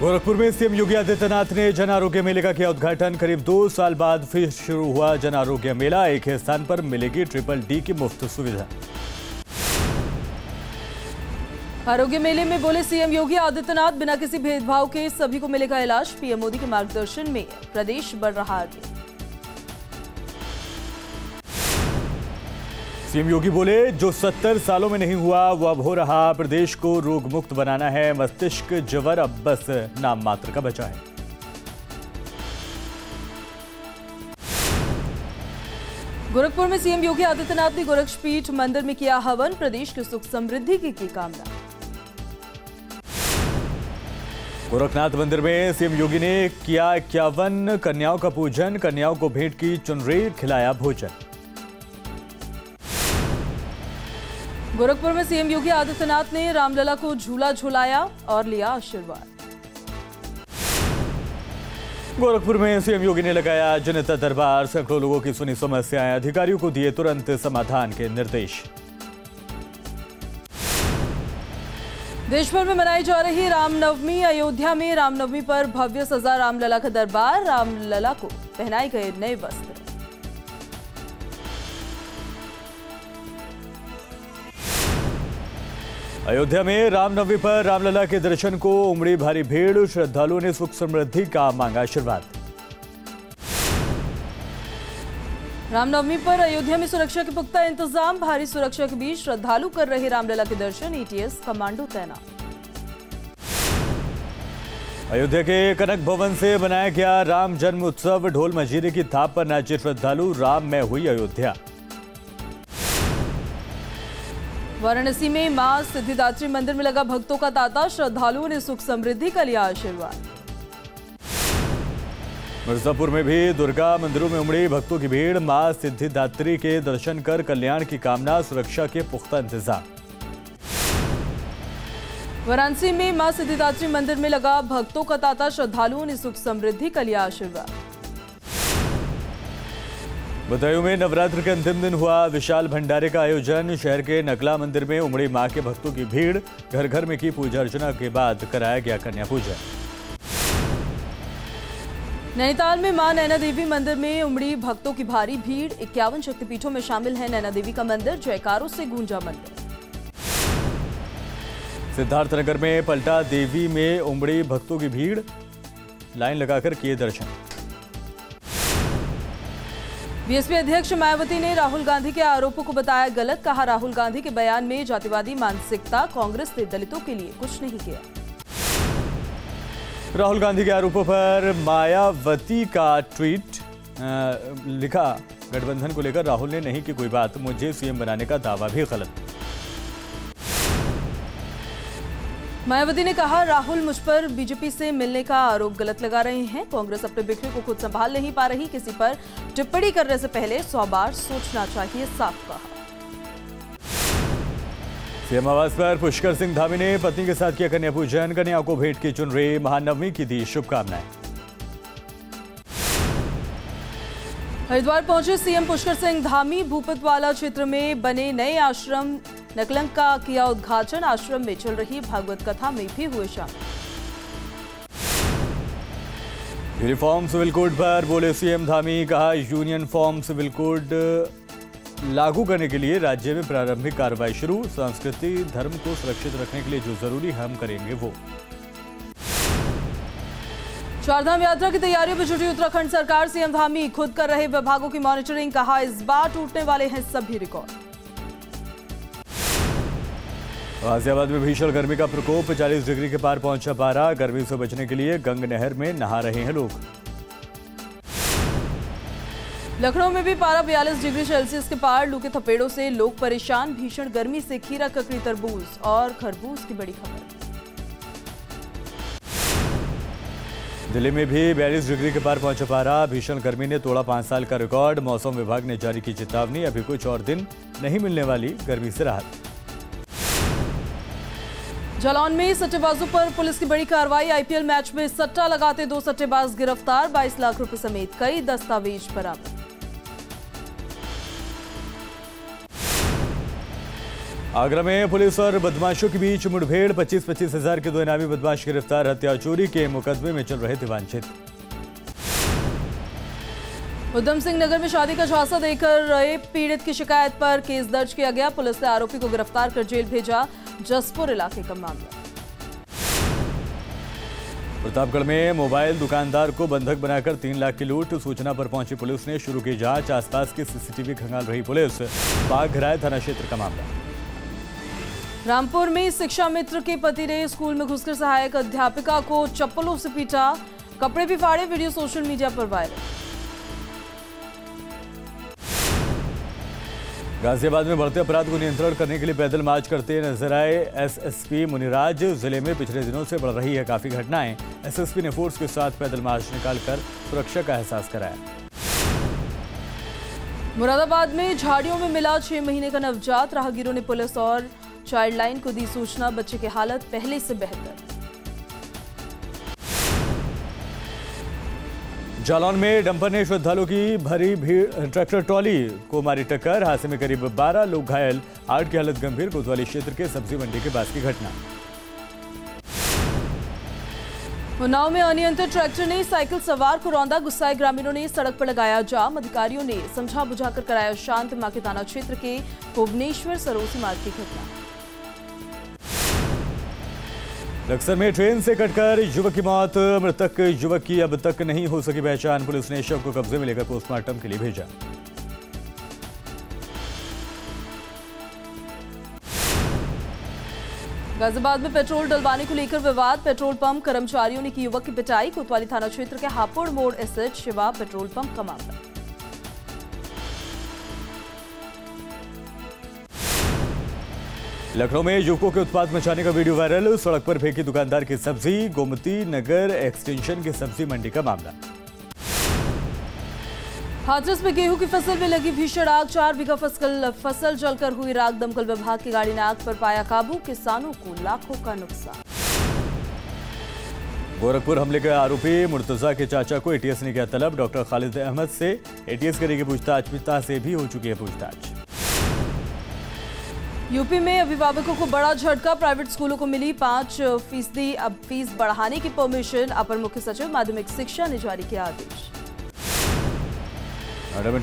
गोरखपुर में सीएम योगी आदित्यनाथ ने जन आरोग्य मेले का किया उद्घाटन। करीब दो साल बाद फिर शुरू हुआ जन आरोग्य मेला। एक ही स्थान पर मिलेगी ट्रिपल डी की मुफ़्त सुविधा। आरोग्य मेले में बोले सीएम योगी आदित्यनाथ, बिना किसी भेदभाव के सभी को मिलेगा इलाज। पीएम मोदी के मार्गदर्शन में प्रदेश बढ़ रहा आगे सीएम योगी बोले जो 70 सालों में नहीं हुआ वो अब हो रहा प्रदेश को रोग मुक्त बनाना है मस्तिष्क जवर अब बस नाम मात्र का बचा है। गोरखपुर में सीएम योगी आदित्यनाथ ने गोरक्षपीठ मंदिर में किया हवन प्रदेश की सुख समृद्धि की, की कामना। गोरखनाथ मंदिर में सीएम योगी ने किया इक्यावन कन्याओं का पूजन कन्याओं को भेंट की चुनरी खिलाया भोजन। गोरखपुर में सीएम योगी आदित्यनाथ ने रामलला को झूला झुलाया और लिया आशीर्वाद। गोरखपुर में सीएम योगी ने लगाया जनता दरबार सैकड़ों लोगों की सुनी समस्याएँ अधिकारियों को दिए तुरंत समाधान के निर्देश। देशभर में मनाई जा रही रामनवमी अयोध्या में रामनवमी पर भव्य सजा रामलला का दरबार रामलला को पहनाए गए नए वस्त्र। अयोध्या में रामनवमी पर रामलला के दर्शन को उमड़ी भारी भीड़। श्रद्धालुओं ने सुख समृद्धि का मांगा आशीर्वाद। रामनवमी पर अयोध्या में सुरक्षा के पुख्ता इंतज़ाम। भारी सुरक्षा के बीच श्रद्धालु कर रहे रामलला के दर्शन। ईटीएस कमांडो तैनात। अयोध्या के कनक भवन से बनाया गया राम जन्म उत्सव ढोल मजीरे की थाप पर नाचे श्रद्धालु। राम में हुई अयोध्या। वाराणसी में माँ सिद्धिदात्री मंदिर में लगा भक्तों का तांता श्रद्धालुओं ने सुख समृद्धि का लिया आशीर्वाद। मिर्जापुर में भी दुर्गा मंदिरों में उमड़ी भक्तों की भीड़। माँ सिद्धिदात्री के दर्शन कर कल्याण की कामना सुरक्षा के पुख्ता इंतज़ाम। वाराणसी में माँ सिद्धिदात्री मंदिर में लगा भक्तों का तांता श्रद्धालुओं ने सुख समृद्धि का लिया आशीर्वाद। बदायूं में नवरात्र के अंतिम दिन हुआ। विशाल भंडारे का आयोजन। शहर के नकला मंदिर में उमड़ी माँ के भक्तों की भीड़। घर घर में की पूजा अर्चना के बाद कराया गया कन्या पूजन। नैनीताल में माँ नैना देवी मंदिर में उमड़ी भक्तों की भारी भीड़। इक्यावन शक्तिपीठों में शामिल है नैना देवी का मंदिर जयकारों से गूंजा मंदिर। सिद्धार्थनगर में पलटा देवी में उमड़ी भक्तों की भीड़। लाइन लगाकर किए दर्शन। बीएसपी अध्यक्ष मायावती ने राहुल गांधी के आरोपों को बताया गलत, कहा राहुल गांधी के बयान में जातिवादी मानसिकता कांग्रेस ने दलितों के लिए कुछ नहीं किया। राहुल गांधी के आरोपों पर मायावती का ट्वीट लिखा। गठबंधन को लेकर राहुल ने नहीं की कोई बात, मुझे सीएम बनाने का दावा भी गलत। मायावती ने कहा राहुल मुझ पर बीजेपी से मिलने का आरोप गलत लगा रहे हैं। कांग्रेस अपने बिखरे को खुद संभाल नहीं पा रही। किसी पर टिप्पणी करने से पहले सौ बार सोचना चाहिए साफ़ कहा। सीएम आवास पर पुष्कर सिंह धामी ने पत्नी के साथ किया कन्या पूजन। कन्या को भेंट की चुन रही महानवमी की दी शुभकामनाएँ। हरिद्वार पहुँचे सीएम पुष्कर सिंह धामी। भूपतवाला क्षेत्र में बने नए आश्रम नकलंक का किया उद्घाटन आश्रम में चल रही भागवत कथा में भी हुए शामिल। यूनिफॉर्म सिविल कोड पर बोले सीएम धामी कहा यूनियन फॉर्म सिविल कोड लागू करने के लिए राज्य में प्रारंभिक कार्रवाई शुरू। संस्कृति धर्म को सुरक्षित रखने के लिए जो ज़रूरी हम करेंगे वो। चारधाम यात्रा की तैयारियों में जुटी उत्तराखंड सरकार सीएम धामी खुद कर रहे विभागों की मॉनिटरिंग कहा इस बार टूटने वाले हैं सभी रिकॉर्ड गाजियाबाद में भीषण गर्मी का प्रकोप 40 डिग्री के पार पहुँचा पारा। गर्मी से बचने के लिए गंग नहर में नहा रहे हैं लोग। लखनऊ में भी पारा 42 डिग्री सेल्सियस के पार लू के थपेड़ों से लोग परेशान। भीषण गर्मी से खीरा ककड़ी तरबूज और खरबूज की बड़ी खबर। दिल्ली में भी 42 डिग्री के पार पहुँचा पारा। भीषण गर्मी ने तोड़ा पाँच साल का रिकॉर्ड। मौसम विभाग ने जारी की चेतावनी। अभी कुछ और दिन नहीं मिलने वाली गर्मी से राहत। जालौन में सट्टेबाजों पर पुलिस की बड़ी कार्रवाई। आईपीएल मैच में सट्टा लगाते दो सट्टेबाज गिरफ़्तार 22 लाख रुपए समेत कई दस्तावेज़ बरामद। आगरा में पुलिस और बदमाशों के बीच मुठभेड़। पच्चीस पच्चीस हज़ार के दो इनामी बदमाश गिरफ़्तार, हत्या चोरी के मुकदमे में चल रहे थे वांछित उधम सिंह नगर में शादी का झांसा देकर रेप पीड़ित की शिकायत पर केस दर्ज किया गया। पुलिस ने आरोपी को गिरफ़्तार कर जेल भेजा। जसपुर इलाके का मामला। प्रतापगढ़ में मोबाइल दुकानदार को बंधक बनाकर तीन लाख की लूट सूचना पर पहुँची पुलिस ने। शुरू की जाँच आसपास की सीसीटीवी खंगाल रही पुलिस। बाघराय थाना क्षेत्र का मामला। रामपुर में शिक्षा मित्र के पति ने स्कूल में घुसकर सहायक अध्यापिका को चप्पलों से पीटा। कपड़े भी फाड़े वीडियो सोशल मीडिया पर वायरल। गाजियाबाद में बढ़ते अपराध को नियंत्रण करने के लिए पैदल मार्च करते नज़र आए एसएसपी मुनिराज। ज़िले में पिछले दिनों से बढ़ रही है काफ़ी घटनाएँ। एसएसपी ने फोर्स के साथ पैदल मार्च निकालकर सुरक्षा का एहसास कराया। मुरादाबाद में झाड़ियों में मिला छह महीने का नवजात राहगीरों ने पुलिस और चाइल्ड लाइन को दी सूचना। बच्चे की हालत पहले से बेहतर। जालौन में डंपर ने श्रद्धालुओं की भरी भीड़, ट्रैक्टर ट्रॉली को मारी टक्कर। हादसे में करीब 12 लोग घायल। आठ की हालत गंभीर। कोतवाली क्षेत्र के सब्ज़ी मंडी के पास की घटना। उन्नाव में अनियंत्रित ट्रैक्टर ने साइकिल सवार को रौंदा गुस्साए ग्रामीणों ने सड़क पर लगाया जाम। अधिकारियों ने समझा बुझाकर कराया शांत माके क्षेत्र के भुवनेश्वर सरोसी मार्ग की घटना। बक्सर में ट्रेन से कटकर युवक की मौत, मृतक युवक की अब तक नहीं हो सकी पहचान, पुलिस ने शव को कब्जे में लेकर पोस्टमार्टम के लिए भेजा। गाजियाबाद में पेट्रोल डलवाने को लेकर विवाद, पेट्रोल पंप कर्मचारियों ने की युवक की पिटाई, कोतवाली थाना क्षेत्र के हापुड़ मोड़ एसएच शिवा पेट्रोल पंप का मामला। लखनऊ में युवकों के उत्पाद मचाने का वीडियो वायरल सड़क पर फेंकी दुकानदार की सब्ज़ी गोमती नगर एक्सटेंशन की सब्ज़ी मंडी का मामला। हाथरस में गेहूँ की फ़सल में लगी भीषण आग चार बीघा फ़सल फ़सल जलकर हुई राग दमकल विभाग की गाड़ी ने आग पर पाया काबू किसानों को लाखों का नुकसान। गोरखपुर हमले के आरोपी मुर्तजा के चाचा को एटीएस ने किया तलब डॉक्टर खालिद अहमद से एटीएस करेगी पूछताछ पिता से भी हो चुकी है पूछताछ। यूपी में अभिभावकों को बड़ा झटका प्राइवेट स्कूलों को मिली पाँच फ़ीसदी अब फ़ीस बढ़ाने की परमिशन अपर मुख्य सचिव माध्यमिक शिक्षा ने जारी किया आदेश।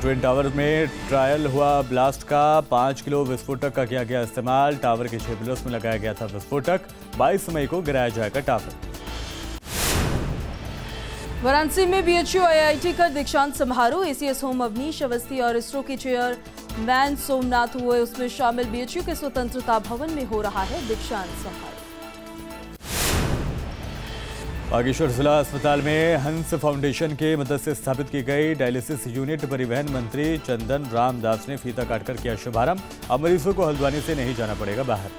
ट्विन टावर में ट्रायल हुआ ब्लास्ट का पाँच किलो विस्फोटक का किया गया इस्तेमाल टावर के छह पिलर्स में लगाया गया था विस्फोटक 22 मई को गिराया जाएगा टावर। वाराणसी में बीएचयू आईआईटी का दीक्षांत समारोह एसीएस होम अवनीश अवस्थी और इसरो के चेयरमैन सोमनाथ हुए उसमें शामिल बीएचयू के स्वतंत्रता भवन में हो रहा है दीक्षांत समारोह। बागेश्वर जिला अस्पताल में हंस फाउंडेशन के मदद से स्थापित की गई डायलिसिस यूनिट परिवहन मंत्री चंदन रामदास ने फीता काटकर किया शुभारंभ। अब मरीजों को हल्द्वानी से नहीं जाना पड़ेगा बाहर।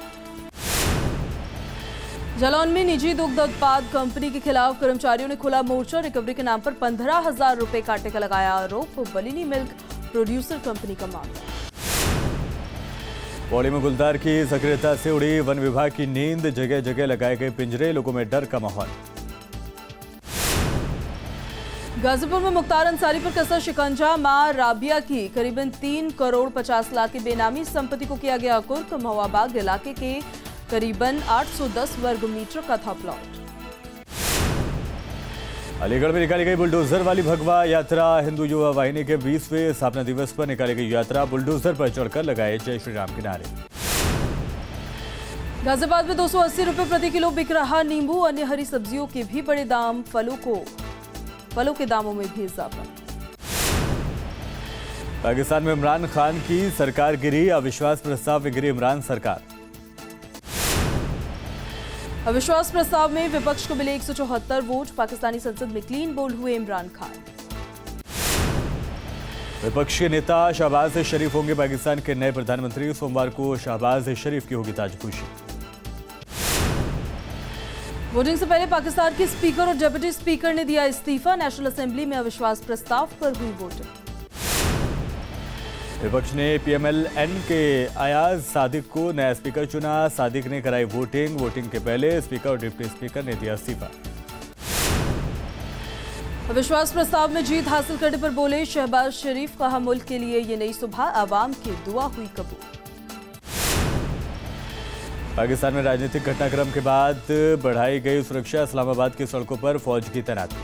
जालौन में निजी दुग्ध उत्पाद कंपनी के खिलाफ कर्मचारियों ने खुला मोर्चा रिकवरी के नाम पर पंद्रह हज़ार रूपए काटने का लगाया आरोप। बलिनी मिल्क प्रोड्यूसर कंपनी का मामला। पौड़ी में गुलदार की सक्रियता से उड़ी वन विभाग की नींद जगह जगह लगाए गए पिंजरे, लोगों में डर का माहौल। गाजीपुर में मुख्तार अंसारी पर कसा शिकंजा, माँ राबिया की करीबन तीन करोड़ पचास लाख की बेनामी, संपत्ति को किया गया कुर्क महुआबाग इलाके के करीबन 810 वर्ग मीटर का था प्लॉट। अलीगढ़ में निकाली गई बुलडोजर वाली भगवा यात्रा। हिंदू युवा वाहिनी के 20वें स्थापना दिवस पर निकाली गई यात्रा बुलडोजर पर चढ़कर लगाए जय श्री राम के नारे गाजियाबाद में दो सौ अस्सी रुपए प्रति किलो बिक रहा नींबू अन्य हरी सब्जियों के भी बड़े दाम फलों को फलों के दामों में भी इजाफा। पाकिस्तान में इमरान खान की सरकार गिरी अविश्वास प्रस्ताव में गिरी इमरान सरकार। अविश्वास प्रस्ताव में विपक्ष को मिले एक सौ चौहत्तर वोट पाकिस्तानी संसद में क्लीन बोल हुए इमरान खान। विपक्ष के नेता शहबाज शरीफ होंगे पाकिस्तान के नए प्रधानमंत्री। सोमवार को शहबाज शरीफ की होगी ताजपोशी वोटिंग से पहले पाकिस्तान के स्पीकर और डेप्यूटी स्पीकर ने दिया इस्तीफा। नेशनल असेंबली में अविश्वास प्रस्ताव पर हुई वोटिंग। विपक्ष ने पीएमएलएन के अयाज सादिक को नया स्पीकर चुना। सादिक ने कराई वोटिंग वोटिंग के पहले स्पीकर और डिप्टी स्पीकर ने दिया इस्तीफा। अविश्वास प्रस्ताव में जीत हासिल करने पर बोले शहबाज शरीफ कहा मुल्क के लिए ये नई सुबह आवाम की दुआ हुई कबूल। पाकिस्तान में राजनीतिक घटनाक्रम के बाद बढ़ाई गई सुरक्षा। इस्लामाबाद की सड़कों पर फौज की तैनाती।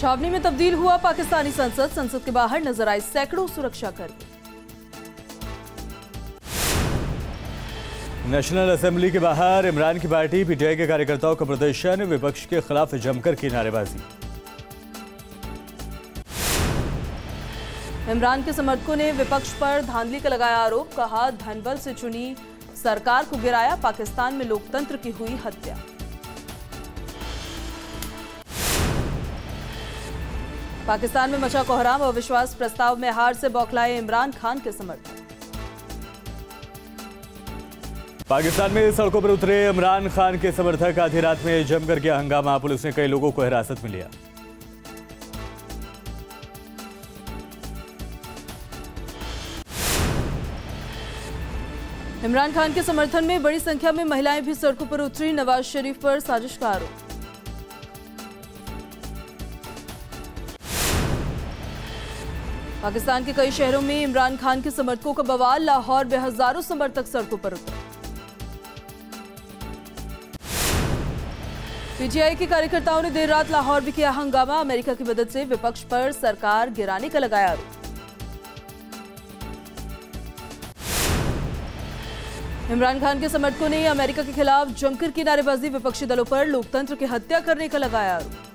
छावनी में तब्दील हुआ पाकिस्तानी संसद। संसद के बाहर नज़र आए सैकड़ों सुरक्षा सुरक्षाकर्मी। नेशनल असेंबली के बाहर इमरान की पार्टी पीटीआई के कार्यकर्ताओं का प्रदर्शन विपक्ष के खिलाफ जमकर की नारेबाजी। इमरान के समर्थकों ने विपक्ष पर धांधली का लगाया आरोप कहा धनबल से चुनी सरकार को गिराया पाकिस्तान में लोकतंत्र की हुई हत्या। पाकिस्तान में मचा कोहराम अविश्वास प्रस्ताव में हार से बौखलाए इमरान खान के समर्थक। पाकिस्तान में सड़कों पर उतरे इमरान खान के समर्थक। आधी रात में जमकर किया हंगामा पुलिस ने कई लोगों को हिरासत में लिया। इमरान खान के समर्थन में बड़ी संख्या में महिलाएँ भी सड़कों पर उतरी नवाज़ शरीफ पर साजिश का आरोप। पाकिस्तान के कई शहरों में इमरान खान के समर्थकों का बवाल, लाहौर में हज़ारों समर्थक सड़कों पर उतरे। पीटीआई के कार्यकर्ताओं ने देर रात लाहौर में किया हंगामा। अमेरिका की मदद से विपक्ष पर सरकार गिराने का लगाया आरोप। इमरान खान के समर्थकों ने अमेरिका के खिलाफ जमकर की नारेबाजी। विपक्षी दलों पर लोकतंत्र की हत्या करने का लगाया आरोप।